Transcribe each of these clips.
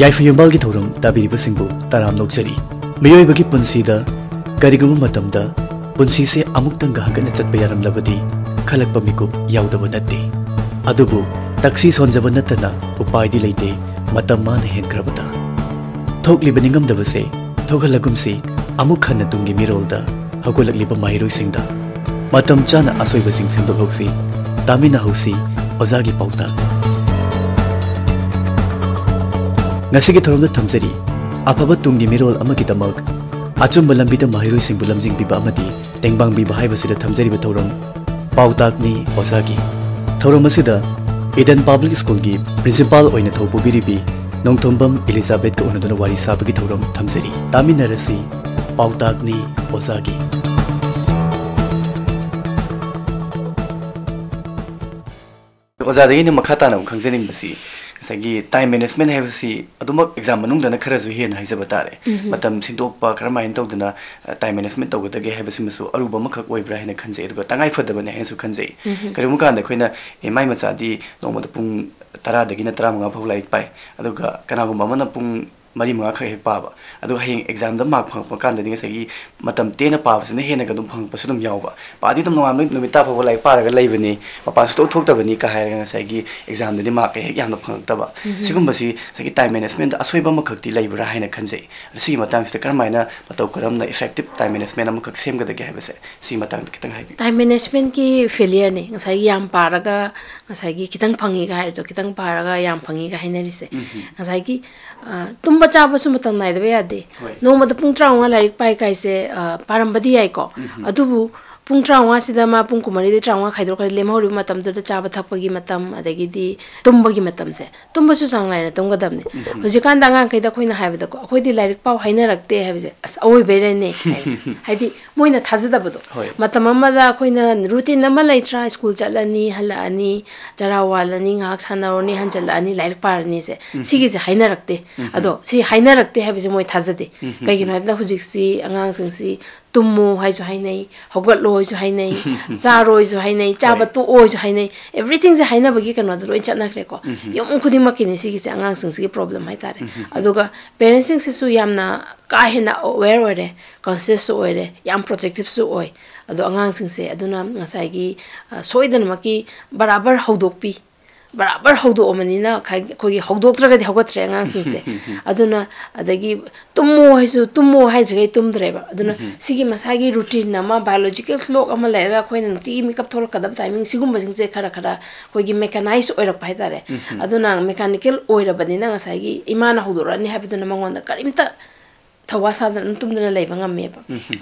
ꯌꯥꯏꯐ ꯌꯨꯝꯕꯥꯜꯒꯤ ꯊꯧꯔꯝ ꯇꯥꯕꯤꯔꯤꯕꯁꯤꯡꯕꯨ ꯇꯔꯥꯝ ꯅꯣꯛꯆꯔꯤ ꯃꯤꯑꯣꯏꯕꯒꯤ ꯄꯨꯟꯁꯤꯗ ꯀꯔꯤꯒꯨꯝꯕ ꯃꯇꯝꯗ ꯄꯨꯟꯁꯤꯁꯦ ꯑꯃꯨꯛꯇꯪꯒ ꯍꯟꯒꯠꯅ ꯆꯠꯄ ꯌꯥꯔꯝꯂꯕꯗꯤ ꯈꯜꯂꯛꯄ ꯃꯤꯀꯨꯞ ꯌꯥꯎꯗꯕ ꯅꯠꯇꯦ ꯑꯗꯨꯕꯨ ꯇꯛꯁꯤ ꯁꯣꯟꯖꯕ ꯅꯠꯇꯅ ꯎꯄꯥꯏꯗꯤ ꯂꯩꯇꯦ ꯃꯇꯝ ꯃꯥꯅ ꯍꯦꯟꯈ꯭ꯔꯕꯗ ꯊꯣꯛꯂꯤꯕ ꯅꯤꯡꯉꯝꯗꯕꯁꯦ ꯊꯣꯛꯍꯜꯂꯒꯨꯝꯁꯤ ꯑꯃꯨꯛ ꯍꯟꯅ ꯇꯨꯡꯒꯤ ꯃꯤꯔꯣꯜꯗ ꯍꯧꯒꯠꯂꯛꯂꯤꯕ ꯃꯍꯩꯔꯣꯏꯁꯤꯡꯗ ꯃꯇꯝ ꯆꯥꯅ ꯑꯁꯣꯏꯕꯁꯤꯡ ꯁꯦꯝꯗꯣꯛꯍꯧꯁꯤ ꯇꯥꯃꯤꯟꯅꯍꯧꯁꯤ ꯑꯣꯖꯥꯒꯤ ꯄꯥꯎꯇꯥꯛ ꯉꯁꯤꯒꯤ ꯊꯧꯔꯝꯗ ꯊꯝꯖꯔꯤ ꯑꯐꯕ ꯇꯨꯡꯒꯤ ꯃꯤꯔꯣꯜ ꯑꯃꯒꯤꯗꯃꯛ ꯑꯆꯨꯝꯕ ꯂꯝꯕꯤꯗ ꯃꯍꯩꯔꯣꯏꯁꯤꯡꯕꯨ ꯂꯝꯖꯤꯡꯕꯤꯕ ꯑꯃꯗꯤ ꯇꯦꯡꯕꯥꯡꯕꯤꯕ ꯍꯥꯏꯕꯁꯤꯗ ꯊꯝꯖꯔꯤꯕ ꯊꯧꯔꯝ ꯄꯥꯎꯇꯥꯛꯅꯤ ꯑꯣꯖꯥꯒꯤ ꯊꯧꯔꯝ ꯑꯁꯤꯗ ꯏꯗꯟ ꯄꯥꯕ꯭ꯂꯤꯛ ꯁ꯭ꯀꯨꯜꯒꯤ ꯄ꯭ꯔꯤꯟꯁꯤꯄꯥꯜ ꯑꯣꯏꯅ ꯊꯧ ꯄꯨꯕꯤꯔꯤꯕꯤ ꯅꯣꯡꯊꯣꯝꯕꯝ ꯏꯂꯤꯖꯥꯕꯦꯠꯀ ꯎꯅꯗꯨꯅ ꯋꯥꯔꯤ ꯁꯥꯕꯒꯤ ꯊꯧꯔꯝ ꯊꯝꯖꯔꯤ ꯇꯥꯃꯤꯟꯅꯔꯁꯤ ꯄꯥꯎꯇꯥꯛꯅꯤ ꯑꯣꯖꯥꯒꯤ ꯑꯣꯖꯥꯗꯒꯤꯅ ꯃꯈꯥ ꯇꯥꯅ ꯑꯃꯨꯛ ꯈꯪꯖꯅꯤꯡꯕꯁꯤ ꯉꯁꯥꯏꯒꯤ ꯇꯥꯏꯝ ꯃꯦꯅꯦꯖꯃꯦꯟ ꯍꯥꯏꯕꯁꯤ ꯑꯗꯨꯃꯛ ꯑꯦꯛꯖꯥꯝ ꯃꯅꯨꯡꯗꯅ ꯈꯔꯁꯨ ꯍꯦꯟꯅ ꯍꯥꯏꯖꯕ ꯇꯥꯔꯦ ꯃꯇꯝ ꯁꯤꯟꯗꯣꯛꯄ ꯀꯔꯝꯍꯥꯏꯅ ꯇꯧꯗꯅ ꯇꯥꯏꯝ ꯃꯦꯅꯦꯖꯃꯦꯟ ꯇꯧꯒꯗꯒꯦ ꯍꯥꯏꯕꯁꯤꯃꯁꯨ ꯑꯔꯨꯕ ꯑꯃꯈꯛ ꯑꯣꯏꯕ꯭ꯔꯥ ꯍꯥꯏꯅ ꯈꯟꯖꯩ ꯑꯗꯨꯒ ꯇꯉꯥꯏꯐꯗꯕꯅꯦ ꯍꯥꯏꯅꯁꯨ ꯈꯟꯖꯩ ꯀꯔꯤꯒꯨꯝꯕ ꯀꯥꯟꯗ ꯑꯩꯈꯣꯏꯅ ꯑꯦ ꯃꯥꯏ ꯃꯆꯥꯗꯤ ꯅꯣꯡꯃꯗ ꯄꯨꯡ ꯇꯔꯥꯗꯒꯤꯅ ꯇꯔꯥꯃꯉꯥ ꯐꯥꯎ ꯂꯥꯏꯔꯤꯛ ꯄꯥꯏ ꯑꯗꯨꯒ ꯀꯅꯥꯒꯨꯝꯕ ꯑꯃꯅ ꯄꯨꯡ ꯃꯔꯤ ꯃꯉꯥ ꯈꯛ ꯍꯦꯛ ꯄꯥꯕ ꯑꯗꯨꯒ ꯍꯌꯦꯡ ꯑꯦꯛꯖꯥꯝꯗ ꯃꯥꯔꯛ ꯐꯪꯉꯛꯄ ꯀꯥꯟꯗꯗꯤ ꯉꯁꯥꯏꯒꯤ ꯃꯇꯝ ꯇꯦꯟꯅ ꯄꯥꯕꯁꯤꯅ ꯍꯦꯟꯅꯒ ꯑꯗꯨꯝ ꯐꯪꯉꯛꯄꯁꯨ ꯑꯗꯨꯝ ꯌꯥꯎꯕ ꯄꯥꯗꯤ ꯑꯗꯨꯝ ꯅꯣꯡꯉꯥꯟꯕ ꯅꯨꯃꯤꯠ ꯇꯥ ꯐꯥꯎꯕ ꯂꯥꯏꯔꯤꯛ ꯄꯥꯔꯒ ꯂꯩꯕꯅꯤ ꯃꯄꯥꯟ ꯁꯨꯊꯣꯛ ꯊꯣꯛꯇꯕꯅꯤ ꯀ ꯍꯥꯏꯔꯒ ꯉꯁꯥꯏꯒꯤ ꯑꯦꯛꯖꯥꯝꯗꯗꯤ ꯃꯥꯔꯛ ꯍꯦꯛ ꯌꯥꯝꯅ ꯐꯪꯉꯛꯇꯕ ꯁꯤꯒꯨꯝꯕꯁꯤ ꯉꯁꯥꯏꯒꯤ ꯇꯥꯏꯝ ꯃꯦꯅꯦꯖꯃꯦꯟꯗ ꯑꯁꯣꯏꯕ ꯑꯃꯈꯛꯇꯤ ꯂꯩꯕ꯭ꯔꯥ ꯍꯥꯏꯅ ꯈꯟꯖꯩ ꯑꯗꯣ ꯁꯤꯒꯤ ꯃꯇꯥꯡꯁꯤꯗ ꯀꯔꯝꯍꯥꯏꯅ ꯃꯇꯧ ꯀꯔꯝꯅ ꯏꯐꯦꯛꯇꯤꯞ ꯇꯥꯏꯝ ꯃꯦꯅꯦꯖꯃꯦꯟ ꯑꯃꯈꯛ ꯁꯦꯝꯒꯗꯒꯦ ꯍꯥꯏꯕꯁꯦ ꯁꯤꯒꯤ ꯃꯇꯥꯡꯗ ꯈꯤꯇꯪ ꯍꯥꯏꯕꯤꯌꯨ ꯇꯥꯏꯝ ꯃꯦꯅꯦꯖꯃꯦꯟꯠꯀꯤ ꯐꯦꯂꯤꯌꯔꯅꯤ ꯉꯁꯥꯏꯒꯤ ꯌꯥꯝ ꯄꯥꯔꯒ ꯉꯁꯥꯏꯒꯤ ꯈꯤꯇꯪ ꯐꯪꯉꯤꯒ ꯍꯥꯏꯔꯁꯨ ꯈꯤꯇꯪ ꯄꯥꯔꯒ ꯌꯥꯝ ꯐꯪꯉꯤꯒ ꯍꯥꯏꯅꯔꯤꯁꯦ ꯉꯁꯥꯏꯒꯤ ꯇꯨꯝꯕ नोंमा चाबसु मतम नाइदबे यादे नोंमा द पुंग ट्राउंगा लाइक पाइ काइसे पारंबदी पुंग चाउंगा सिदा मा पुंग कुमारी दे चाउंगा खाइदो खाइ लेम होरि मतम जदा चाबा थकप गी मतम अदगी दि तुम्बा गी मतम से तुम्बा सु सांग लाइन तुंग गदम ने होजि कान दांगा खाइ दा खोइन हाइब दको खोइ दि लाइरिक पाव हाइना रखते है बजे अस ओइ बेरे ने हाइदि मोइना थाजदा बदो मतम ममा दा खोइन रुटीन नमा लै ट्रा स्कूल चलनी हलानी जरा वालनी हाक सानारोनी हंजलानी लाइरिक पारनी से सिगी से हाइना रखते अदो सि हाइना रखते है बजे मोइ थाजदे कहीं हाइब दा होजिक सि अंगांग सिंग सि tumu hai jo hai nei hogot lo jo hai nei cha ro jo hai nei cha ba tu o jo hai nei everything ze hai na bagi kan wadro in chat na kre ko. Mhm. Yom khudi ma kini si gi se angang sing si problem hai tare mhm. adoga parenting se su yam na ka he na aware ore conscious so ore yam protective so oi. Ado angang sing se aduna ngasai gi ah, soidan ma ki barabar hodok pi. बराबर हौदोमनीना अखोगी हौदोत्रगदि हौगत्रे अंगसिंसे अदुना अदगी तुमो हैसु तुमो हैद्रगे तुमद्रेबा अदुना सिगी मसागी रूटीन बायोलॉजिकल क्लॉक अमा लेगा मेकअप थोल टाइमिंग सिगुम खरा खरा खोगी मेकानाइज ओइर पाइतारे अदुना मेकानिकल ओइर बनिना इमान हौदोरानि हैबदुना मंगोंदा थवा साधन तुम्दना लेब गमेब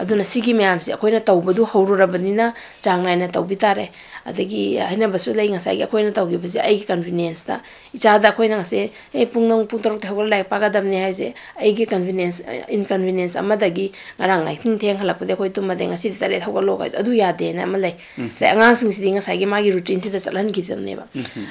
अदुना सिगी म्यामसे अखोइना तौबदु हौरुरबनिना चांग नाइना तौबि तारे अदगी हैना बसु लै ngसाइ गे अखोइना तौगे बजे आइ कन्वीनियंस ता इचादा अखोइना ngसे ए पुंगनों पुंतरक थगोल लाइ पागादमने हाइजे आइ गे कन्वीनियंस इनकन्वीनियंस अमदगी ngara ngai thing theng halak pade khoi tum made ngasi tare thogol lo ga adu ya de na malai se anga sing siding ngasai gi magi routine si da chalan gi tamne ba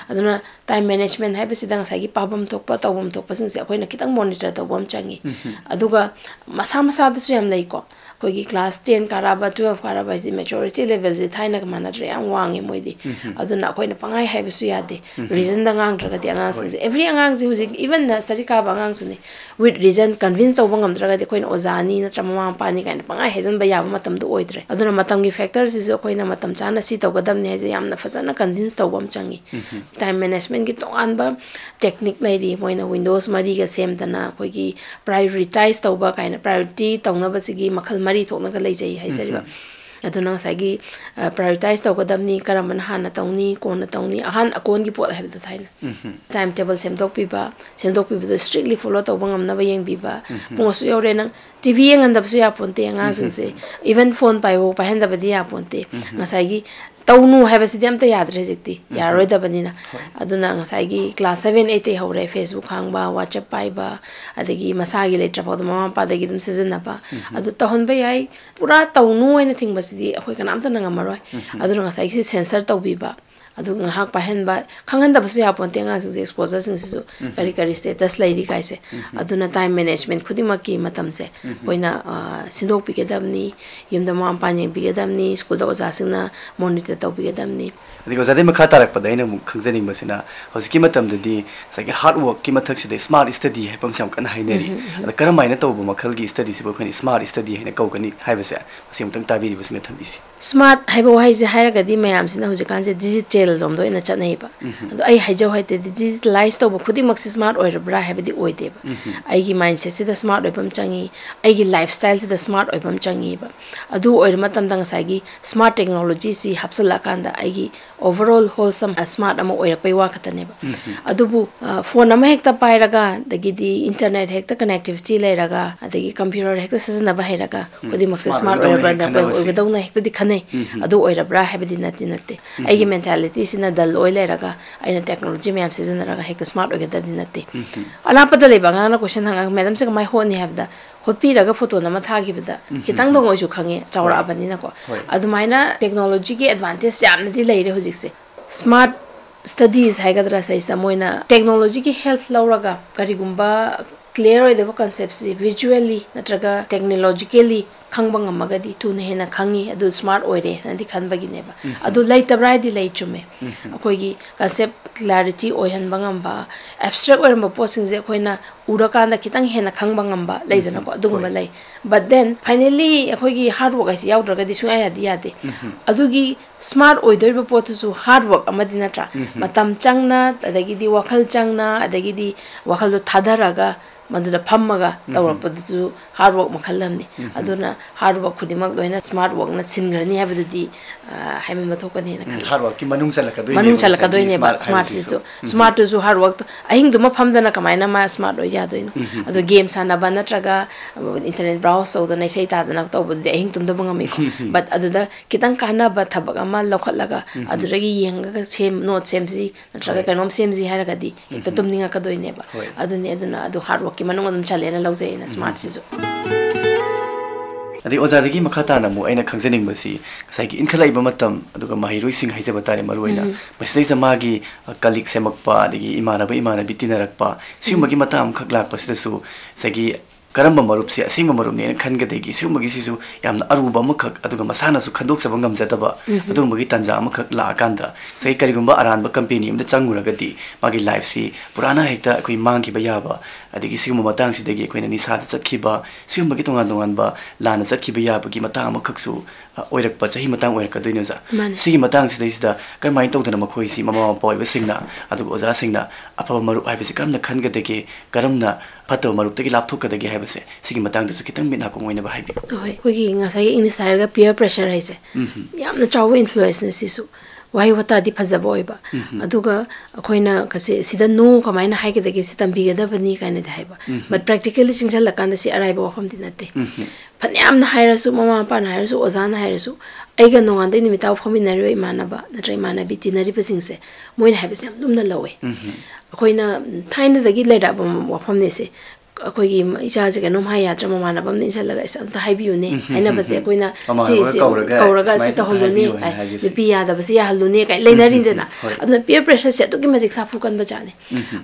aduna time management hai be sidang ngasai gi pabam thok pa tawam thok pasin se akhoi na kitang monitor tawam changi aduga ꯃꯁꯥ ꯃꯁꯥꯗꯁꯨ ꯌꯥꯝ ꯂꯩꯀꯣ kogi class 10 karaba 12 karaba zi majority level zi thaina ka mana re ang wangi e moi di mm-hmm. adu na koi na pangai hai su ya de. Mm-hmm. Reason da ngang tra ga de ngang sin every ngang zi huzik even na sarika ba ngang su ne with reason convince over ngam tra ga de koi na ozani na trama ma pani ka na pangai hejan ba ya ba matam do oidre. Adu na matam gi factors zi zo koi na matam cha na si to ga dam ne zi yam na fa na convince to bam changi. Mm-hmm. Time management gi to an ba technique lai di moi na windows mari ga sem da na koi gi prioritize to ba kai na priority tong na ba si gi makhal ꯃꯔꯤ ꯊꯣꯛꯅꯒ ꯂꯩꯖꯩ ꯍꯥꯏꯖꯔꯤꯕ ꯑꯗꯨꯅ ꯉꯁꯥꯏꯒꯤ ꯄ꯭ꯔꯥꯏꯌꯣꯔꯤꯇꯥꯏꯁ ꯇꯧꯒꯗꯕꯅꯤ ꯀꯔꯝꯕꯅ ꯍꯥꯟꯅ ꯇꯧꯅꯤ ꯀꯣꯟꯅ ꯇꯧꯅꯤ ꯑꯍꯥꯟ ꯑꯀꯣꯟꯒꯤ ꯄꯣꯠ ꯍꯥꯏꯕꯗꯣ ꯊꯥꯏꯅ ꯇꯥꯏꯝ ꯇꯦꯕꯜ ꯁꯦꯝꯗꯣꯛꯄꯤꯕ ꯁꯦꯝꯗꯣꯛꯄꯤꯕꯗꯣ ꯁ꯭ꯇ꯭ꯔꯤꯛꯂꯤ ꯐꯣꯂꯣ ꯇꯧꯕ ꯉꯝꯅꯕ ꯌꯦꯡꯕꯤꯕ ꯄꯨꯡ ꯑꯁꯨꯛ ꯌꯧꯔꯦ ꯅꯪ ꯇꯤꯚꯤ ꯌꯦꯡꯍꯟꯗꯕꯁꯨ ꯌꯥꯄꯣꯟꯇꯦ ꯑꯉꯥꯡꯁꯤꯡꯁꯦ ꯏꯚꯟ ꯐꯣꯟ ꯄꯥꯏꯕ ꯄꯥꯏꯍꯟꯗꯕꯗꯤ ꯌꯥꯄꯣꯟꯇꯦ ꯉꯁꯥꯏꯒꯤ तौनु है अमत याद्रे हजी क्लास सेवेन एट हौरे फेसबुक खाब वाट्सएप पाइब अदी मसा की लेट्रफाद ममा पादी सिजनब तौहब याई पूरा तौनु थीबसी अखोई कनामत सेंसर तौब adu ngahak pa hen ba khangan da busu yapon te nga sing exposure sing su kari kari status lai ri kai se adu na time management khudi ma ki matam se koina sindok pi ge dam ni yum da ma pa ni bi ge dam ni school da oza sing na monitor ta bi ge dam ni adi ko zade ma khata rak pa dai na khang zani ma se na hos ki matam da di sa ge hard work ki mathak se de smart study he pam sam kan hai ne ri adu karam mai na to bu ma khal gi study se bo khani smart study he ne kau kani hai ba se sim tam ta bi bi se ne tham bi se smart haibo hai je haira gadi mayam sina hoji kan je digital lom do ina chanai ba ado ai haijau hai te digitalize to khudi maxi smart oira bra hai bidi oi de ba ai gi mindset se da smart oibam changi ai gi lifestyle se da smart oibam changi ba adu oira matam dang sa gi smart technology si hapsala kan da ai gi overall wholesome smart ama oira pai wa khatane ba adu bu phone ama hekta pai raga dagi di internet hekta connectivity le raga adagi computer hekta sisna ba hai raga khudi maxi smart oira bra da oi gadau na hekta di khane ꯈꯟꯅꯩ ꯑꯗꯨ ꯑꯣꯏꯔꯕ꯭ꯔꯥ ꯍꯥꯏꯕꯗꯤ ꯅꯠꯇꯦ ꯅꯠꯇꯦ ꯑꯩꯒꯤ ꯃꯦꯟꯇꯥꯂꯤꯇꯤꯁꯤꯅ ꯗꯜ ꯑꯣꯏ ꯂꯩꯔꯒ ꯑꯩꯅ technology ꯃꯌꯥꯝ ꯁꯤꯖꯤꯟꯅꯔꯒ ꯍꯦꯛꯇ ꯁ꯭ꯃꯥꯔꯠ ꯑꯣꯏꯒꯗꯕꯗꯤ ꯅꯠꯇꯦ ꯑꯔꯥꯞꯄꯗ ꯂꯩꯕ ꯑꯉꯥꯡꯅ ꯀꯣꯏꯁꯟ ꯍꯪꯉꯒ ꯃꯦꯗꯝꯁꯦ ꯀꯃꯥꯏꯅ ꯍꯣꯠꯅꯤ ꯍꯥꯏꯕꯗ ꯍꯣꯠꯄꯤꯔꯒ ꯐꯣꯇꯣ ꯑꯃ ꯊꯥꯈꯤꯕꯗ ꯈꯤꯇꯪꯗꯪ ꯑꯣꯏꯁꯨ ꯈꯪꯉꯦ ꯆꯥꯎꯔꯛꯑꯕꯅꯤꯅꯀꯣ ꯑꯗꯨꯃꯥꯏꯅ ꯇꯦꯛꯅꯣꯂꯣꯖꯤꯒꯤ ꯑꯦꯗꯚꯥꯟꯇꯦꯖ ꯌꯥꯝꯅꯗꯤ ꯂꯩꯔꯦ ꯍꯧꯖꯤꯛꯁꯦ ꯁ꯭ꯃꯥꯔꯠ ꯁ꯭ꯇꯗꯤꯁ ꯍꯥꯏꯒꯗ꯭ꯔꯥ ꯁꯩꯁꯤꯗ ꯃꯣꯏꯅ ꯇꯦꯛꯅꯣꯂꯣꯖꯤꯒꯤ ꯍꯦꯜꯞ ꯂꯧꯔꯒ ꯀꯔꯤꯒꯨꯝꯕ ꯀ꯭ꯂꯤꯌꯔ ꯑꯣꯏꯗꯕ ꯀꯟꯁꯦꯞꯁꯤ ꯚꯤꯖꯨꯋꯦꯜꯂꯤ ꯅꯠꯇ꯭ꯔꯒ ꯇꯦꯛꯅꯣꯂꯣꯖꯤꯀꯦꯜꯂꯤ ꯈꯪꯕ ꯉꯝꯃꯒꯗꯤ ꯊꯨꯅ ꯍꯦꯟꯅ ꯈꯪꯉꯤ ꯑꯗꯨ ꯁ꯭ꯃꯥꯔꯠ ꯑꯣꯏꯔꯦ ꯍꯥꯏꯅꯗꯤ ꯈꯟꯕꯒꯤꯅꯦꯕ ꯑꯗꯨ ꯂꯩꯇꯕ꯭ꯔꯥ ꯍꯥꯏꯗꯤ ꯂꯩ ꯆꯨꯝꯃꯦ ꯑꯩꯈꯣꯏꯒꯤ ꯀꯟꯁꯦꯞ ꯀ꯭ꯂꯥꯔꯤꯇꯤ ꯑꯣꯏꯍꯟꯕ ꯉꯝꯕ ꯑꯦꯕꯁꯇ꯭ꯔꯦꯛ ꯑꯣꯏꯔꯝꯕ ꯄꯣꯠꯁꯤꯡꯁꯦ ꯑꯩꯈꯣꯏꯅ ꯎꯔꯀꯥꯟꯗ ꯈꯤꯇꯪ ꯍꯦꯟꯅ ꯈꯪꯕ ꯉꯝꯕ ꯂꯩꯗꯅꯀꯣ ꯑꯗꯨꯒꯨꯝꯕ ꯂꯩ ꯕꯠ ꯗꯦꯟ ꯐꯥꯏꯅꯦꯜꯂꯤ ꯑꯩꯈꯣꯏꯒꯤ ꯍꯥꯔꯗ ꯋꯔꯛ ꯍꯥꯏꯁꯤ ꯌꯥꯎꯗ꯭ꯔꯒꯗꯤ ꯁꯨꯡꯌꯥ ꯌꯥꯗꯤ ꯌꯥꯗꯦ ꯑꯗꯨꯒꯤ ꯁ꯭ꯃꯥꯔꯠ ꯑꯣꯏꯗꯣꯔꯤꯕ ꯄꯣꯠꯇꯨꯁꯨ ꯍꯥꯔꯗ ꯋꯔꯛ ꯑꯃꯗꯤ ꯅꯠꯇ꯭ꯔꯥ ꯃꯇꯝ ꯆꯪꯅ ꯑꯗꯒꯤꯗꯤ ꯋꯥꯈꯜ ꯆꯪꯅ ꯑꯗꯒꯤꯗꯤ ꯋꯥꯈꯜꯗꯣ ꯊꯥꯗꯔꯒ ꯃꯗꯨꯗ ꯐꯝꯃꯒ ꯇꯧꯔꯛꯄꯗꯨꯁꯨ ꯍꯥꯔꯗ ꯋꯔꯛ ꯃꯈꯜ ꯑꯃꯅꯤ ꯑꯗꯨꯅ hard work खुद लोइना smart work ना सिनगरनी है बदुदी है मैं hard work की मनुंग चलका दोई मनुंग smart से जो smart जो hard work तो अहिंग दुमा फम दना कमाई ना मैं smart हो जा दोई ना अतो game साना बना ट्रगा internet browse अहिंग तुम बट में but अतो दा कितन सेम note सेम जी कनोम सेम जी है रगा दी तो तुम hard work की मनुंग तुम चले ना smart से जो ꯑꯗꯩ ꯑꯣꯖꯥꯗꯒꯤ ꯃꯈꯥ ꯇꯥꯅ ꯑꯃꯨꯛ ꯑꯩꯅ ꯈꯪꯖꯅꯤꯡꯕꯁꯤ ꯉꯁꯥꯏꯒꯤ ꯏꯟꯈꯠꯂꯛꯏꯕ ꯃꯇꯝ ꯑꯗꯨꯒ ꯃꯍꯩꯔꯣꯏꯁꯤꯡ ꯍꯥꯏꯖꯕ ꯇꯥꯔꯦ ꯃꯔꯨꯑꯣꯏꯅ ꯃꯁꯤꯗꯩꯁꯤꯗ ꯃꯥꯒꯤ ꯀꯂꯤꯛ ꯁꯦꯝꯃꯛꯄ ꯑꯗꯒꯤ ꯏꯃꯥꯟꯅꯕ ꯏꯃꯥꯟꯅꯕꯤ ꯇꯤꯟꯅꯔꯛꯄ ꯁꯤꯒꯨꯝꯕꯒꯤ ꯃꯇꯥꯡ ꯑꯃꯈꯛ ꯂꯥꯛꯄꯁꯤꯗꯁꯨ ꯉꯁꯥꯏꯒꯤ karamba marupsi asinga marupni khanga degi sigma gi sisu yamna aruba makak aduga masana su khandok sabang gam jata ba adu magi tanja makak la kanda sai kari gumba aran ba company imda changura gati magi life si purana hekta koi mang ki ba ya ba adigi sigma matang si degi koi ni sa da chat ki ba sigma gi tongan tongan ba lana chat ki ba ya ba gi matang makak su ꯑꯣꯏꯔꯛꯄ ꯆꯍꯤ ꯃꯇꯥꯡ ꯑꯣꯏꯔꯛꯀꯗꯣꯏꯅꯦ ꯑꯣꯖꯥ ꯁꯤꯒꯤ ꯃꯇꯥꯡꯁꯤꯗꯩꯁꯤꯗ ꯀꯔꯝꯍꯥꯏꯅ ꯇꯧꯗꯅ ꯃꯈꯣꯏꯁꯤ ꯃꯃꯥ ꯃꯄꯥ ꯑꯣꯏꯕꯁꯤꯡꯅ ꯑꯗꯨꯒ ꯑꯣꯖꯥꯁꯤꯡꯅ ꯑꯐꯕ ꯃꯔꯨꯞ ꯍꯥꯏꯕꯁꯤ ꯀꯔꯝꯅ ꯈꯟꯒꯗꯒꯦ ꯀꯔꯝꯅ ꯐꯠꯇꯕ ꯃꯔꯨꯞꯇꯒꯤ ꯂꯥꯞꯊꯣꯛꯀꯗꯒꯦ ꯍꯥꯏꯕꯁꯦ ꯁꯤꯒꯤ ꯃꯇꯥꯡꯗꯁꯨ ꯈꯤꯇꯪ ꯃꯤꯠ ꯅꯥꯀꯣꯡ ꯑꯣꯏꯅꯕ ꯍꯥꯏꯕꯤꯌꯨ ꯍꯣꯏ ꯑꯩꯈꯣꯏꯒꯤ ꯉꯁꯥꯏꯒꯤ ꯏꯪꯂꯤꯁ ꯍꯥꯏꯔꯒ ꯄꯤꯌꯔ ꯄ꯭ꯔꯦꯁꯔ ꯍꯥꯏꯁꯦ ꯌꯥꯝꯅ ꯆꯥꯎꯕ ꯏꯟꯐ꯭ꯂꯨꯌꯦꯟꯁꯅꯦ ꯁꯤꯁꯨ ꯋꯥꯍꯩ ꯋꯥꯇꯥꯗꯤ ꯐꯖꯕ ꯑꯣꯏꯕ ꯑꯗꯨꯒ ꯑꯩꯈꯣꯏꯅ ꯀꯁꯦ ꯁꯤꯗ ꯅꯣ ꯀꯃꯥꯏꯅ ꯍꯥꯏꯒꯗꯒꯦ ꯁꯤ ꯇꯝꯕꯤꯒꯗꯕꯅꯤ ꯀꯥꯏꯅꯗꯤ ꯍꯥꯏꯕ ꯕꯠ ꯄ꯭ꯔꯦꯛꯇꯤꯀꯦꯜꯂꯤ ꯆꯤꯡꯁꯤꯜꯂꯀꯥꯟꯗ ꯁꯤ ꯑꯔꯥꯏꯕ ꯋꯥꯐꯝꯗꯤ ꯅꯠꯇꯦ ꯐꯅꯌꯥꯝꯅ ꯍꯥꯏꯔꯁꯨ ꯃꯃꯥ ꯃꯄꯥꯅ ꯍꯥꯏꯔꯁꯨ ꯑꯣꯖꯥꯅ ꯍꯥꯏꯔꯁꯨ ꯑꯩꯒ ꯅꯣꯡꯉꯥꯟꯗꯩ ꯅꯨꯃꯤꯠꯇꯥꯎ ꯐꯝꯃꯤꯟꯅꯔꯤꯕ ꯏꯃꯥꯟꯅꯕ ꯅꯠꯇ꯭ꯔꯒ ꯏꯃꯥꯟꯅꯕꯤ ꯇꯤꯟꯅꯔꯤꯕꯁꯤꯡꯁꯦ ꯃꯣꯏꯅ ꯍꯥꯏꯕꯁꯦ ꯌꯥꯝ ꯂꯨꯝꯅ ꯂꯧꯋꯦ ꯑꯩꯈꯣꯏꯅ ꯊꯥꯏꯅꯗꯒꯤ ꯂꯩꯔꯛꯑꯕ ꯋꯥꯐꯝꯅꯦ ꯁꯤ ꯑꯩꯈꯣꯏꯒꯤ ꯏꯆꯥꯁꯦ ꯀꯩꯅꯣꯝ ꯍꯥꯏ ꯌꯥꯗ꯭ꯔꯥ ꯃꯃꯥꯟꯅꯕ ꯑꯃꯅ ꯏꯟꯁꯤꯜꯂꯒ ꯑꯁ ꯑꯝꯇ ꯍꯥꯏꯕꯤꯌꯨꯅꯦ ꯍꯥꯏꯅꯕꯁꯦ ꯑꯩꯈꯣꯏꯅ ꯁꯤ ꯀꯧꯔꯒ ꯁꯤ ꯇꯧꯍꯜꯂꯨꯅꯦ ꯅꯨꯄꯤ ꯌꯥꯗꯕꯁꯤ ꯌꯥꯍꯜꯂꯨꯅꯦ ꯀꯥꯏ ꯂꯩꯅꯔꯤꯗꯅ ꯑꯗꯨꯅ ꯄꯤꯌꯔ ꯄ꯭ꯔꯦꯁꯔꯁꯦ ꯑꯗꯨꯛꯀꯤ ꯃꯇꯤꯛ ꯁꯥꯐꯨ ꯀꯟꯕ ꯖꯥꯠꯅꯤ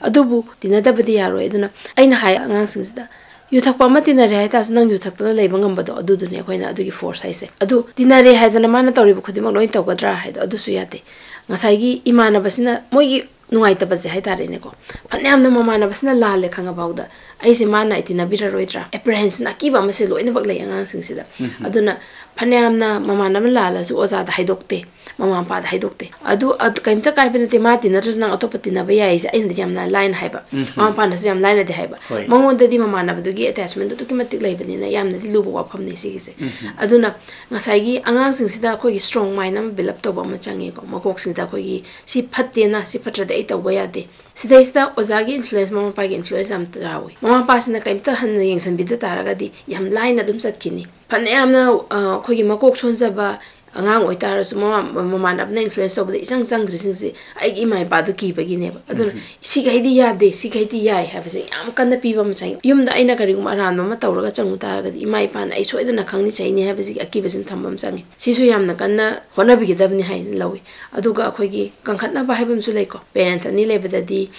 ꯑꯗꯨꯕꯨ ꯇꯤꯟꯅꯗꯕꯗꯤ ꯌꯥꯔꯣꯏ ꯑꯗꯨꯅ ꯑꯩꯅ ꯍꯥꯏ ꯑꯉꯥꯡꯁꯤꯡꯁꯤꯗ ꯌꯨ ꯊꯛꯄ ꯑꯃ ꯇꯤꯟꯅꯔꯦ ꯍꯥꯏꯇꯥꯔꯁꯨ ꯅꯪ ꯌꯨ ꯊꯛꯇꯅ ꯂꯩꯕ ꯉꯝꯕꯗꯣ ꯑꯗꯨꯗꯨꯅꯦ ꯑꯩꯈꯣꯏꯅ ꯑꯗꯨꯒꯤ ꯐꯣꯔꯁ ꯍꯥꯏꯁꯦ ꯑꯗꯨ ꯇꯤꯟꯅꯔꯦ ꯍꯥꯏꯗꯅ ꯃꯥꯅ ꯇꯧꯔꯤꯕ ꯈꯨꯗꯤꯡꯃꯛ ꯂꯣꯏ ꯇꯧꯒꯗ꯭ꯔꯥ ꯍꯥꯏꯗꯣ ꯑꯗꯨꯁꯨ ꯌꯥꯗꯦ ꯉꯁꯥꯏꯒꯤ ꯏꯃꯥꯟꯅꯕꯁꯤꯅ ꯃꯣꯏꯒꯤ ꯅꯨꯡꯉꯥꯏꯇꯕꯁꯦ ꯍꯥꯏꯇꯥꯔꯦꯅꯦꯀꯣ ꯐꯅꯌꯥꯝꯅ ꯃꯃꯥꯟꯅꯕꯁꯤꯅ ꯂꯥꯜꯂꯦ ꯈꯪꯉꯐꯥꯎꯗ ꯑꯩꯁꯦ ꯃꯥꯅ ꯑꯩ ꯇꯤꯟꯅꯕꯤꯔꯔꯣꯏꯗ꯭ꯔꯥ ꯑꯦꯄ꯭ꯔꯦꯍꯦꯟꯁꯟ ꯑꯀꯤꯕ ꯑꯃꯁꯦ ꯂꯣꯏꯅꯃꯛ ꯂꯩ ꯑꯉꯥꯡꯁꯤꯡꯁꯤꯗ ꯑꯗꯨꯅ ꯐꯅꯌꯥꯝꯅ ꯃꯃꯥꯟꯅꯕ ꯂꯥꯜꯂꯁꯨ ꯑꯣꯖꯥꯗ ꯍꯥꯏꯗꯣꯛꯇꯦ ꯃꯃꯥ ꯃꯄꯥꯗ ꯍꯥꯏꯗꯣꯛꯇꯦ ꯑꯗꯨ ꯀꯩꯝꯇ ꯀꯥꯏꯕ ꯅꯠꯇꯦ ꯃꯥ ꯇꯤꯟꯅꯗ꯭ꯔꯁꯨ ꯅꯪ ꯑꯇꯣꯞꯄ ꯇꯤꯟꯅꯕ ꯌꯥꯏꯁꯦ ꯑꯩꯅꯗꯤ ꯌꯥꯝꯅ ꯂꯥꯏꯅ ꯍꯥꯏꯕ ꯃꯃꯥ ꯃꯄꯥꯅꯁꯨ ꯌꯥꯝ ꯂꯥꯏꯅꯗꯤ ꯍꯥꯏꯕ ꯃꯉꯣꯟꯗꯗꯤ ꯃꯃꯥꯟꯅꯕꯗꯨꯒꯤ ꯑꯦꯇꯦꯆꯃꯦꯟꯗꯣ ꯑꯗꯨꯛꯀꯤ ꯃꯇꯤꯛ ꯂꯩꯕꯅꯤꯅ ꯌꯥꯝꯅꯗꯤ ꯂꯨꯕ ꯋꯥꯐꯝꯅꯤ ꯁꯤꯒꯤꯁꯦ ꯑꯗꯨꯅ ꯉꯁꯥꯏꯒꯤ ꯑꯉꯥꯡꯁꯤꯡꯁꯤꯗ ꯑꯩꯈꯣꯏꯒꯤ ꯁ꯭ꯇ꯭ꯔꯣꯡ ꯃꯥꯏꯟ ꯑꯃ ꯕꯤꯜ ꯑꯞ ꯇꯧꯕ ꯑꯃ ꯆꯪꯉꯦꯀꯣ ꯃꯀꯣꯛꯁꯤꯡꯗ ꯑꯩꯈꯣꯏꯒꯤ ꯁꯤ ꯐꯠꯇꯦꯅ ꯁꯤ ꯐꯠꯇ꯭ꯔꯗꯤ ꯑꯩ ꯇꯧꯕ ꯌꯥꯗꯦ ꯁꯤꯗꯩꯁꯤꯗ ꯑꯣꯖꯥꯒꯤ ꯏꯟꯐ꯭ꯂꯨꯌꯦꯟꯁ ꯃꯃꯥ ꯃꯄꯥꯒꯤ ꯏꯟꯐ꯭ꯂꯨꯌꯦꯟꯁ ꯌꯥꯝ ꯌꯥꯎꯏ ꯃꯃꯥ ꯃꯄꯥꯁꯤꯅ ꯀꯩꯝꯇ ꯍꯟꯅ ꯌꯦꯡꯁꯤꯟꯕꯤꯗ ꯇꯥꯔꯒꯗꯤ ꯌꯥꯝ ꯂꯥꯏꯅ ꯑꯗꯨꯝ ꯆꯠꯈꯤꯅꯤ ꯐꯅꯌꯥꯝꯅ ꯑꯩꯈꯣꯏꯒꯤ ꯃꯀꯣꯛ ꯁꯣꯟꯖꯕ ꯑꯉꯥꯡ ꯑꯣꯏꯇꯥꯔꯁꯨ ꯃꯃꯥ ꯃꯃꯥꯟꯅꯕꯅ ꯏꯟꯐ꯭ꯂꯨꯌꯦꯟꯁ ꯇꯧꯕꯗ ꯏꯆꯪ ꯆꯪꯗ꯭ꯔꯤꯁꯤꯡꯁꯦ ꯑꯩꯒꯤ ꯏꯃꯥ ꯏꯄꯥꯗꯨ ꯀꯤꯕꯒꯤꯅꯦꯕ ꯑꯗꯨꯅ ꯁꯤꯈꯩꯗꯤ ꯌꯥꯗꯦ ꯁꯤꯈꯩꯗꯤ ꯌꯥꯏ ꯍꯥꯏꯕꯁꯦ ꯌꯥꯝ ꯀꯟꯅ ꯄꯤꯕ ꯑꯃ ꯆꯪꯉꯤ ꯌꯨꯝꯗ ꯑꯩꯅ ꯀꯔꯤꯒꯨꯝꯕ ꯑꯔꯥꯟꯕ ꯑꯃ ꯇꯧꯔꯒ ꯆꯪꯉꯨ ꯇꯥꯔꯒꯗꯤ ꯏꯃꯥ ꯏꯄꯥꯅ ꯑꯩ ꯁꯣꯏꯗꯅ ꯈꯪꯅꯤ ꯆꯩꯅꯤ ꯍꯥꯏꯕꯁꯤꯒꯤ ꯑꯀꯤꯕꯁꯤꯃ ꯊꯝꯕ ꯑꯃ ꯆꯪꯉꯤ ꯁꯤꯁꯨ ꯌꯥꯝꯅ ꯀꯟꯅ ꯍꯣꯠꯅꯕꯤꯒꯗꯕꯅꯤ ꯍꯥꯏꯅ ꯂꯧꯏ ꯑꯗꯨꯒ ꯑꯩꯈꯣꯏꯒꯤ ꯀꯟꯈꯠꯅꯕ ꯍꯥꯏꯕ ꯑꯃꯁꯨ ꯂꯩꯀꯣ ꯄꯦꯔꯦꯟꯠ ꯑꯅꯤ ꯂꯩꯕꯗꯗꯤ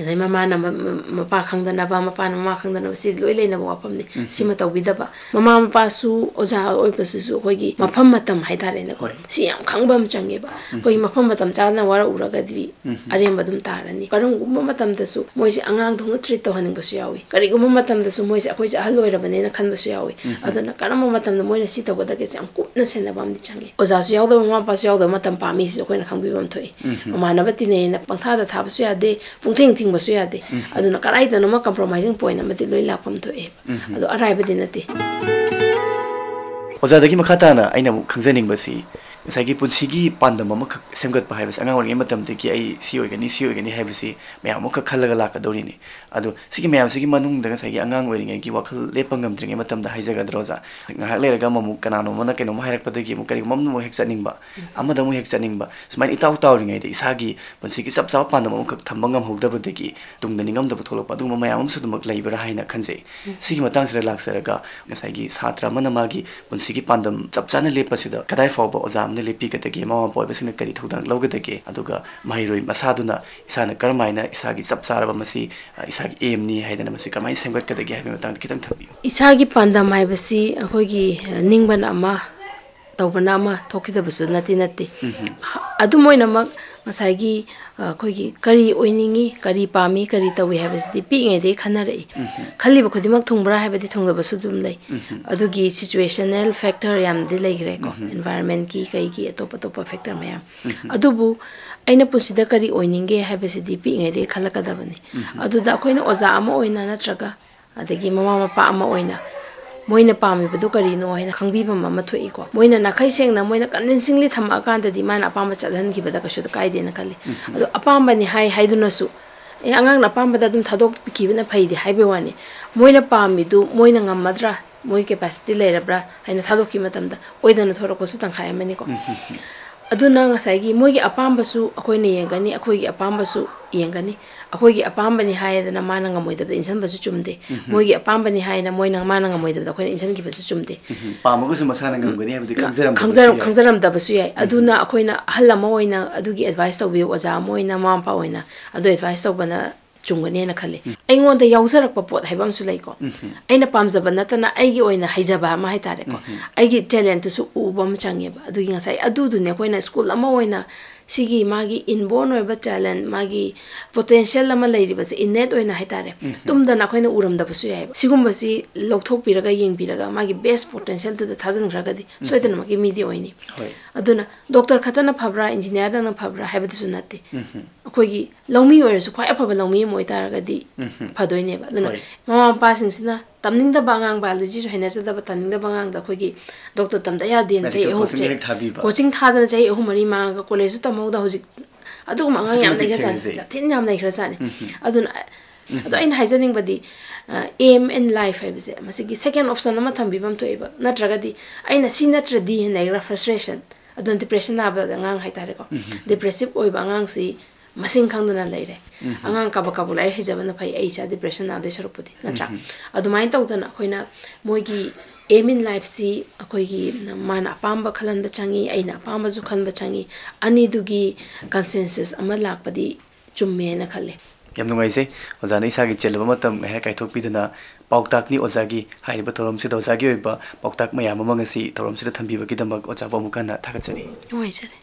ꯉꯁꯥꯏ ꯃꯃꯥꯅ ꯃꯄꯥ ꯈꯪꯗꯅꯕ ꯃꯄꯥꯅ ꯃꯃꯥ ꯈꯪꯗꯅꯕ ꯁꯤ ꯂꯣꯏ ꯂꯩꯅꯕ ꯋꯥꯐꯝꯅꯤ ꯁꯤꯃ ꯇꯧꯕꯤꯗꯕ ꯃꯃꯥ ꯃꯄꯥꯁꯨ ꯑꯣꯖꯥ ꯑꯣꯏꯕꯁꯤꯁꯨ ꯑꯩꯈꯣꯏꯒꯤ ꯃꯐꯝ ꯃꯇꯝ ꯍꯥꯏꯇꯥꯔꯦꯅꯦꯀꯣ ꯁꯤ ꯌꯥꯝ ꯈꯪꯕ ꯑꯃ ꯆꯪꯉꯦꯕ ꯑꯩꯈꯣꯏꯒꯤ ꯃꯐꯝ ꯃꯇꯝ ꯆꯥꯅ ꯋꯥꯔꯛꯎꯔꯒꯗꯤ ꯑꯔꯦꯝꯕ ꯑꯗꯨꯝ ꯇꯥꯔꯅꯤ ꯀꯔꯝꯒꯨꯝꯕ ꯃꯇꯝꯗꯁꯨ ꯃꯣꯏꯁꯦ ꯑꯉꯥꯡꯗꯧꯅ ꯇ꯭ꯔꯤꯠ ꯇꯧꯍꯟꯅꯤꯡꯕꯁꯨ ꯌꯥꯎꯏ ꯀꯔꯤꯒꯨꯝꯕ ꯃꯇꯝꯗꯁꯨ ꯃꯣꯏꯁꯦ ꯑꯩꯈꯣꯏꯁꯦ ꯑꯍꯜ ꯑꯣꯏꯔꯕꯅꯦꯅ ꯈꯟꯕꯁꯨ ꯌꯥꯎꯏ ꯑꯗꯨꯅ ꯀꯔꯝꯕ ꯃꯇꯝꯗ ꯃꯣꯏꯅ ꯁꯤ ꯇꯧꯒꯗꯒꯦꯁꯦ ꯌꯥꯝ ꯀꯨꯞꯅ ꯁꯦꯟꯅꯕ ꯑꯃꯗꯤ ꯆꯪꯉꯤ ꯑꯣꯖꯥꯁꯨ ꯌꯥꯎꯗꯕ ꯃꯃꯥ ꯃꯄꯥꯁꯨ ꯌꯥꯎꯗꯕ ꯃꯇꯝ ꯄꯥꯝꯃꯤꯁꯤꯁꯨ ꯑꯩꯈꯣꯏꯅ ꯈꯪꯕꯤꯕ ꯑꯃ ꯊꯣꯛꯏ ꯃꯃꯥꯟꯅꯕ ꯇꯤꯟꯅꯩꯅ ꯄꯪꯊꯥꯗ ꯊꯥꯕꯁꯨ ꯌꯥꯗꯦ ꯄꯨꯡꯊꯤꯡ ꯊꯤꯡꯕꯁꯨ ꯌꯥꯗꯦ ꯑꯗꯨꯅ ꯀꯗꯥꯏꯗꯅꯣꯃ ꯀꯝꯄ꯭ꯔꯣꯃꯥꯏꯖꯤꯡ ꯄꯣꯏꯟ ꯑꯃꯗꯤ ꯂꯣꯏ ꯂꯥꯛꯐꯝ ꯊꯣꯛꯑꯦꯕ ꯑꯗꯣ ꯑꯔꯥꯏꯕꯗꯤ ꯅꯠꯇꯦ ꯑꯣꯖꯥꯗꯒꯤ ꯃꯈꯥ ꯇꯥꯅ ꯑꯩꯅ ꯑꯃꯨꯛ ꯈꯪꯖꯅꯤꯡꯕꯁꯤ ꯉꯁꯥꯏꯒꯤ ꯄꯨꯟꯁꯤꯒꯤ ꯄꯥꯟꯗꯝ ꯑꯃꯈꯛ ꯁꯦꯝꯒꯠꯄ ꯍꯥꯏꯕꯁꯤ ꯑꯉꯥꯡ ꯑꯣꯏꯔꯤꯉꯩ ꯃꯇꯝꯗꯒꯤ ꯑꯩ ꯁꯤ ꯑꯣꯏꯒꯅꯤ ꯁꯤ ꯑꯣꯏꯒꯅꯤ ꯍꯥꯏꯕꯁꯤ ꯃꯌꯥꯝ ꯑꯃꯈꯛ ꯈꯜꯂꯒ ꯂꯥꯛꯀꯗꯧꯔꯤꯅꯤ ꯑꯗꯣ ꯁꯤꯒꯤ ꯃꯌꯥꯝꯁꯤꯒꯤ ꯃꯅꯨꯡꯗ ꯉꯁꯥꯏꯒꯤ ꯑꯉꯥꯡ ꯑꯣꯏꯔꯤꯉꯩꯒꯤ ꯋꯥꯈꯜ ꯂꯦꯞꯄ ꯉꯝꯗ꯭ꯔꯤꯉꯩ ꯃꯇꯝꯗ ꯍꯥꯏꯖꯒꯗ꯭ꯔꯣ ꯑꯣꯖꯥ ꯉꯥꯏꯍꯥꯛ ꯂꯩꯔꯒ ꯑꯃꯨꯛ ꯀꯅꯥꯅꯣꯃꯅ ꯀꯩꯅꯣꯝ ꯍꯥꯏꯔꯛꯄꯗꯒꯤ ꯑꯃꯨꯛ ꯀꯔꯤꯒꯨꯝꯕ ꯑꯃ ꯍꯦꯛ ꯆꯠꯅꯤꯡꯕ ꯑꯃꯗ ꯑꯃꯨꯛ ꯍꯦꯛ ꯆꯠꯅꯤꯡꯕ ꯁꯨꯃꯥꯏꯅ ꯏꯇꯥꯎ ꯇꯥꯎꯔꯤꯉꯩꯗ ꯏꯁꯥꯒꯤ ꯄꯨꯟꯁꯤꯒꯤ ꯆꯞ ꯆꯥꯕ ꯄꯥꯟꯗꯝ ꯑꯃꯈꯛ ꯊꯝꯕ ꯉꯝꯍꯧꯗꯕꯗꯒꯤ ꯇꯨꯡꯗ ꯅꯤꯡꯉꯝꯗꯕ ꯊꯣꯛꯂꯛꯄ ꯑꯗꯨꯒꯨꯝꯕ ꯃꯌꯥꯝ ꯑꯃꯁꯨ ꯑꯗꯨꯃꯛ ꯂꯩꯕ꯭ꯔꯥ ꯍꯥꯏꯅ ꯈꯟꯖꯩ ꯁꯤꯒꯤ ꯃꯇꯥꯡꯁꯤꯗ ꯂꯥꯛꯆꯔꯒ ꯉꯁꯥꯏꯒꯤ ꯁꯥꯇ꯭ꯔ ꯑꯃꯅ ꯃꯥꯒꯤ ꯄꯨꯟꯁꯤꯒꯤ ꯄꯥꯟꯗꯝ ꯆꯞ ꯆꯥꯅ ꯂꯦꯞꯄꯁꯤꯗ ꯀꯗꯥꯏ ꯐꯥꯎꯕ ꯑꯣꯖꯥ ꯑꯃꯅ ꯂꯦꯞꯄꯤꯒꯗꯒꯦ ꯃꯃꯥ ꯃꯄꯥ ꯑꯣꯏꯕꯁꯤꯡꯅ ꯀꯔꯤ ꯊꯧꯗꯥꯡ ꯂꯧꯒꯗꯒꯦ ꯑꯗꯨꯒ ꯃꯍꯩꯔꯣꯏ ꯃꯁꯥꯗꯨꯅ ꯏꯁꯥꯅ ꯀꯔꯝꯍꯥꯏꯅ ꯏꯁꯥꯒꯤ ꯆꯞ ꯆꯥꯔꯕ ꯃꯁꯤ ꯏꯁꯥꯒꯤ ꯑꯦꯝꯅꯤ ꯍꯥꯏꯗꯅ ꯃꯁꯤ ꯀꯔꯝꯍꯥꯏꯅ ꯁꯦꯝꯒꯠꯀꯗꯒꯦ ꯍꯥꯏꯕꯒꯤ ꯃꯇꯥꯡꯗ ꯈꯤꯇꯪ ꯊꯝꯕꯤꯌꯨ ꯏꯁꯥꯒꯤ ꯄꯥꯟꯗꯝ ꯍꯥꯏꯕꯁꯤ ꯑꯩꯈꯣꯏꯒꯤ ꯅꯤꯡꯕꯅ ꯑꯃ tawbana ma thokidabasu nati nati adu moina ma ngasai gi khoi gi kari oiningi kari pami kari tawi habas di pi ngai de khana rei khali ba khodi mak thungbra haba di thungda basu dum lai adu gi situational factor yam de lai gre ko environment ki kai gi to pa to pa factor ma yam adu bu aina pusida kari oiningi habas di pi ngai de khala ka da bani adu da khoi na oza ama oina na traga adagi mama ma pa ama oina moina pami bdu kari no hena khangbi ba ma thoi ko moina na khai seng na moina convincingly thama kan da di man apam cha dhan gi bada ka shud kai de na kali mm-hmm. ado apam ba ni hai hai du na su. E angang na pam bada dum thadok ki na phai de hai be wani. Moina pami du moina ngam madra moi capacity le ra bra haina thadok ki matam da oida na thoro ko su tang khai ma ni ko ꯑꯗꯨꯅ ꯉꯁꯥꯏꯒꯤ ꯃꯣꯏꯒꯤ ꯑꯄꯥꯝꯕꯁꯨ ꯑꯩꯈꯣꯏꯅ ꯌꯦꯡꯒꯅꯤ ꯑꯩꯈꯣꯏꯒꯤ ꯑꯄꯥꯝꯕꯁꯨ ꯌꯦꯡꯒꯅꯤ ꯑꯩꯈꯣꯏꯒꯤ ꯑꯄꯥꯝꯕꯅꯤ ꯍꯥꯏꯗꯅ ꯃꯥꯅ ꯉꯝꯃꯣꯏꯗꯕꯗ ꯏꯟꯁꯤꯟꯕꯁꯨ ꯆꯨꯝꯗꯦ ꯃꯣꯏꯒꯤ ꯑꯄꯥꯝꯕꯅꯤ ꯍꯥꯏꯅ ꯃꯣꯏꯅ ꯃꯥꯅ ꯉꯝꯃꯣꯏꯗꯕꯗ ꯑꯩꯈꯣꯏꯅ ꯏꯟꯁꯤꯟꯈꯤꯕꯁꯨ ꯆꯨꯝꯗꯦ ꯄꯥꯝꯃꯒꯁꯨ ꯃꯁꯥꯅ ꯉꯝꯒꯅꯤ ꯍꯥꯏꯕꯗꯤ ꯈꯪꯖꯔꯝꯗꯕꯁꯨ ꯌꯥꯏ ꯑꯗꯨꯅ ꯑꯩꯈꯣꯏꯅ ꯑꯍꯜ ꯑꯃ ꯑꯣꯏꯅ ꯑꯗꯨꯒꯤ ꯑꯦꯗꯚꯥꯏꯁ ꯇꯧꯕꯤꯕ ꯑꯣꯖꯥ ꯑꯃ ꯑꯣꯏꯅ ꯃꯃꯥ ꯃꯄꯥ ꯑꯣꯏꯅ ꯑꯗꯨ ꯑꯦꯗꯚꯥꯏꯁ ꯇꯧꯕꯅ ꯆꯨꯝꯒꯅꯦꯅ ꯈꯜꯂꯤ ꯑꯩꯉꯣꯟꯗ ꯌꯥꯎꯖꯔꯛꯄ ꯄꯣꯠ ꯍꯥꯏꯕ ꯑꯃꯁꯨ ꯂꯩꯀꯣ ꯑꯩꯅ ꯄꯥꯝꯖꯕ ꯅꯠꯇꯅ ꯑꯩꯒꯤ ꯑꯣꯏꯅ ꯍꯩꯖꯕ ꯑꯃ ꯍꯥꯏꯇꯥꯔꯦꯀꯣ ꯑꯩꯒꯤ ꯇꯦꯂꯦꯟꯠꯇꯨꯁꯨ ꯎꯕ ꯑꯃ ꯆꯪꯉꯦꯕ ꯑꯗꯨꯒꯤ ꯉꯁꯥꯏ ꯑꯗꯨꯗꯨꯅꯦ ꯑꯩꯈꯣꯏꯅ ꯁ꯭ꯀꯨꯜ ꯑꯃ ꯑꯣꯏꯅ sigi magi inborn oiba talent magi potential lama lairi basi innate oina haitare tumda na khoina uram da basu yaiba. Sigum basi lokthok piraga yeng piraga magi best potential to the thousand raga di so eden mm-hmm. magi midi oini aduna doctor khatana phabra engineer na phabra haiba du sunate mm-hmm. khoi gi lawmi oiresu khoi apha lawmi moi taraga di mm-hmm. phadoi ne ba aduna mama passing sina ꯇꯝꯅꯤꯡꯗꯕ ꯑꯉꯥꯡ ꯕꯥꯏꯑꯣꯂꯣꯖꯤꯁꯨ ꯍꯩꯅꯖꯗꯕ ꯇꯝꯅꯤꯡꯗꯕ ꯑꯉꯥꯡꯗ ꯑꯩꯈꯣꯏꯒꯤ doctor ꯇꯝꯗ ꯌꯥꯗꯦꯅ ꯆꯍꯤ ꯑꯍꯨꯝ coaching ꯊꯥꯗꯅ ꯆꯍꯤ ꯑꯍꯨꯝ ꯃꯔꯤ ꯃꯥꯡꯉꯒ ꯀꯣꯂꯦꯖꯁꯨ ꯇꯝꯍꯧꯗ ꯍꯧꯖꯤꯛ ꯑꯗꯨꯒꯨꯝꯕ ꯑꯉꯥꯡ ꯌꯥꯝ ꯂꯩꯈ꯭ꯔꯖꯥꯠꯅꯤ ꯊꯤꯅ ꯌꯥꯝ ꯂꯩꯈ꯭ꯔꯖꯥꯠꯅꯤ ꯑꯗꯨꯅ ꯑꯗꯣ ꯑꯩꯅ ꯍꯥꯏꯖꯅꯤꯡꯕꯗꯤ ꯑꯦꯝ ꯑꯦꯟ ꯂꯥꯏꯐ ꯍꯥꯏꯕꯁꯦ ꯃꯁꯤꯒꯤ ꯁꯦꯀꯦꯟ ꯑꯣꯞꯁꯟ ꯑꯃ ꯊꯝꯕꯤꯕ ꯑꯃ ꯊꯣꯛꯑꯦꯕ ꯅꯠꯇ꯭ꯔꯒꯗꯤ ꯑꯩꯅ ꯁꯤ ꯅꯠꯇ꯭ꯔꯗꯤ ꯂꯩꯈ꯭ꯔꯥ ꯐ꯭ꯔꯁꯇ꯭ꯔꯦꯁꯟ ꯑꯗꯨꯅ ꯗꯤꯄ꯭ꯔꯦꯁꯟ ꯅꯥꯕ ꯑꯉꯥꯡ ꯍꯥꯏꯇꯥꯔꯦꯀꯣ ꯗꯤꯄ꯭ꯔꯦꯁꯤꯞ ꯑꯣꯏꯕ ꯑꯉꯥꯡꯁꯤ ꯃꯁꯤꯡ ꯈꯪꯗꯅ ꯂꯩꯔꯦ ꯑꯉꯥꯡ ꯀꯥꯕꯛ ꯀꯥꯕꯛ ꯂꯥꯏꯔꯤꯛ ꯍꯩꯖꯕꯅ ꯐꯩ ꯑꯩ ꯏꯁꯥ ꯗꯤꯄ꯭ꯔꯦꯁꯟ ꯅꯥꯗꯣꯏ ꯁꯔꯨꯛꯄꯨꯗꯤ ꯅꯠꯇ꯭ꯔꯥ ꯑꯗꯨꯃꯥꯏꯅ ꯇꯧꯗꯅ ꯑꯩꯈꯣꯏꯅ ꯃꯣꯏꯒꯤ ꯑꯦꯝ ꯏꯟ ꯂꯥꯏꯐꯁꯤ ꯑꯩꯈꯣꯏꯒꯤ ꯃꯥꯅ ꯑꯄꯥꯝꯕ ꯈꯜꯍꯟꯕ ꯆꯪꯉꯤ ꯑꯩꯅ ꯑꯄꯥꯝꯕꯁꯨ ꯈꯟꯕ ꯆꯪꯉꯤ ꯑꯅꯤꯗꯨꯒꯤ ꯀꯟꯁꯦꯟꯁꯁ ꯑꯃ ꯂꯥꯛꯄꯗꯤ ꯆꯨꯝꯃꯦꯅ ꯈꯜꯂꯦ ꯌꯥꯝ ꯅꯨꯡꯉꯥꯏꯖꯩ ꯑꯣꯖꯥꯅ ꯏꯁꯥꯒꯤ ꯆꯦꯜꯂꯕ ꯃꯇꯝ ꯉꯥꯏꯍꯥꯛ ꯀꯥꯏꯊꯣꯛꯄꯤꯗꯨꯅ ꯄꯥꯎꯇꯥꯛꯅꯤ ꯑꯣꯖꯥꯒꯤ ꯍꯥꯏꯔꯤꯕ ꯊꯧꯔꯝꯁꯤꯗ ꯑꯣꯖꯥꯒꯤ ꯑꯣꯏꯕ ꯄꯥꯎꯇꯥꯛ ꯃꯌꯥꯝ ꯑꯃ ꯉꯁꯤ ꯊꯧꯔꯝꯁꯤꯗ ꯊꯝꯕꯤꯕꯒꯤꯗꯃꯛ ꯑꯣꯖꯥꯕꯨ ꯑꯃꯨꯛ ꯍꯟꯅ ꯊꯥꯒꯠꯆꯔꯤ ꯅꯨꯡꯉꯥꯏꯖꯔꯦ